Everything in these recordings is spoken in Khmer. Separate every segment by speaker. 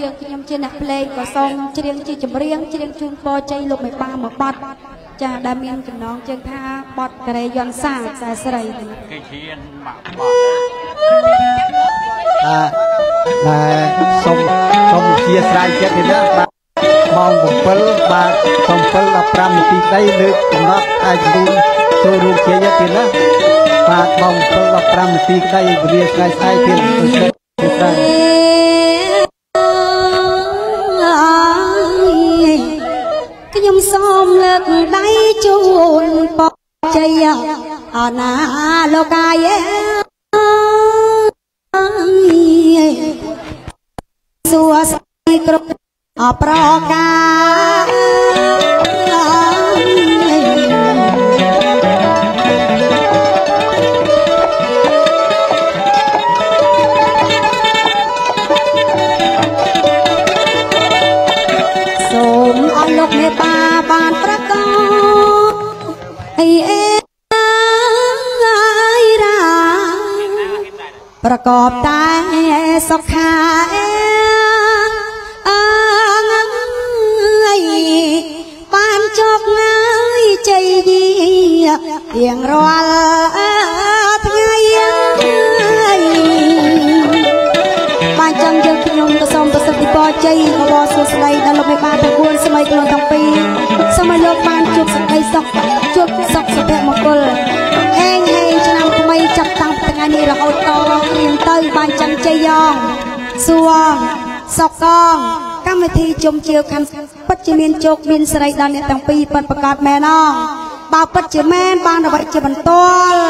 Speaker 1: យើងខ្ញុំជាអ្នកភ្លេងក៏សូមច្រៀងជាចម្រៀងច្រៀងជូនពរជ័យលោកមេបាមួយបទចាដែលមានចំណងជើងថាបទកេរយន្តសាខ្សែស្រីនេះ
Speaker 2: គេឈៀនបាក់ប
Speaker 3: អាតែសូមសូមអធិស្ឋានចិត្តនេះណាបាទម៉ោង7បាទ7 15នាទីស្ដីលើកកំណត់អាចរួមចូលរួមជាយទៀតណាបាទម៉ោង7 15នាទីក្ដីវេលាស្ងាយស្អែកទៀតអញ្ចឹងច្រើ
Speaker 1: សូមលើកដៃជូនបជ័យអណាលោកាយសួស្តីគ្រប់អប្រការសូមអស់លោកមេបាបានប្រកប អីអេអាយរាប្រកបតែសុខាអើយបានជោគហើយជ័យរៀងរាល់ថ្ងៃបានចាំយើងខ្ញុំក៏សូមប្រសិទ្ធពរជ័យអបអរសួស្តីដល់លោកមេបាទាំង4សម័យក្នុងទាំងពីរសូមឲ្យលោកបានជួប សេចក្តីសុខជួបសុខសុភមង្គលហេងហេងឆ្នាំថ្មីចាប់តាំងពីថ្ងៃនេះរហូតតរៀងទៅបានចាំជ័យយ៉ងសួងសុកកងកម្មវិធីជុំជាវខាន់ពិតជាមានជោគមានសិរីដល់អ្នកទាំងពីរពិតប្រកបមែនអងបើពិតជាមែនបានអ្វីជាបន្ទាល់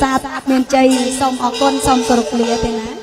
Speaker 1: សាទមានជ័យសូមអរគុណសូមគោរពលាទេណា